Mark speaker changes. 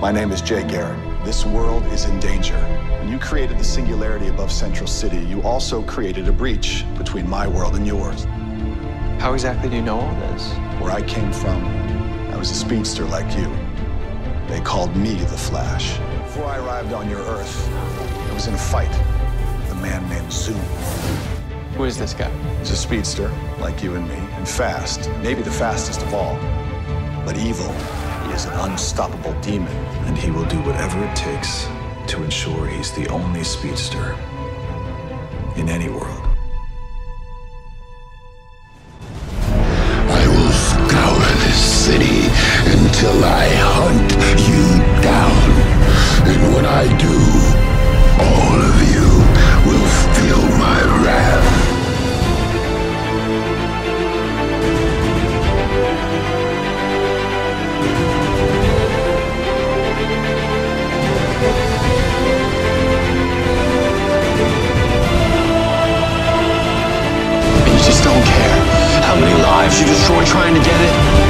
Speaker 1: My name is Jay Garrick. This world is in danger. When you created the singularity above Central City, you also created a breach between my world and yours.
Speaker 2: How exactly do you know all this?
Speaker 1: Where I came from, I was a speedster like you. They called me the Flash. Before I arrived on your Earth, I was in a fight with a man named Zoom.
Speaker 2: Who is this guy?
Speaker 1: He's a speedster, like you and me, and fast, maybe the fastest of all. But evil, is an unstoppable demon.
Speaker 3: And he will do whatever it takes to ensure he's the only speedster in any world.
Speaker 2: Lives you destroy trying to get it.